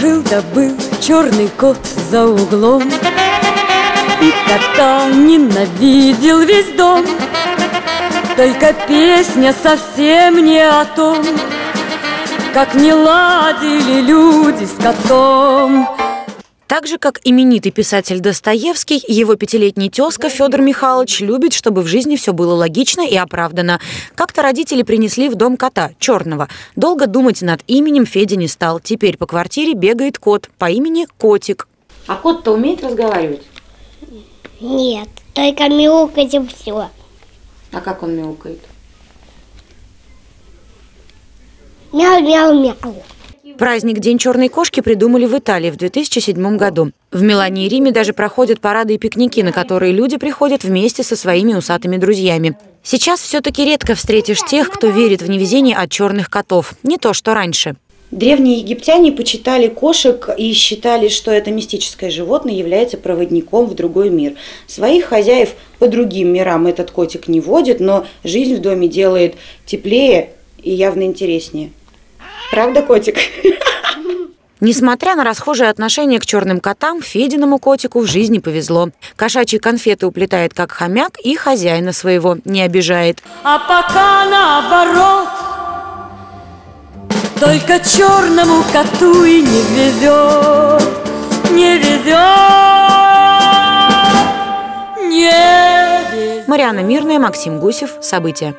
Жил да был черный кот за углом. И кота ненавидел весь дом. Только песня совсем не о том Как не ладили люди с котом так же, как именитый писатель Достоевский, его пятилетний тезка Федор Михайлович любит, чтобы в жизни все было логично и оправдано. Как-то родители принесли в дом кота, черного. Долго думать над именем Федя не стал. Теперь по квартире бегает кот по имени Котик. А кот-то умеет разговаривать? Нет, только мяукать и все. А как он мяукает? Мяу-мяу-мяу. Праздник День черной кошки придумали в Италии в 2007 году. В Милане и Риме даже проходят парады и пикники, на которые люди приходят вместе со своими усатыми друзьями. Сейчас все-таки редко встретишь тех, кто верит в невезение от черных котов. Не то, что раньше. Древние египтяне почитали кошек и считали, что это мистическое животное является проводником в другой мир. Своих хозяев по другим мирам этот котик не водит, но жизнь в доме делает теплее и явно интереснее. Правда, котик? Несмотря на расхожее отношение к черным котам, Фединому котику в жизни повезло. Кошачьи конфеты уплетает как хомяк и хозяина своего не обижает. А пока наоборот Только черному коту и не везет Не везет Не везет Мариана Мирная, Максим Гусев. События.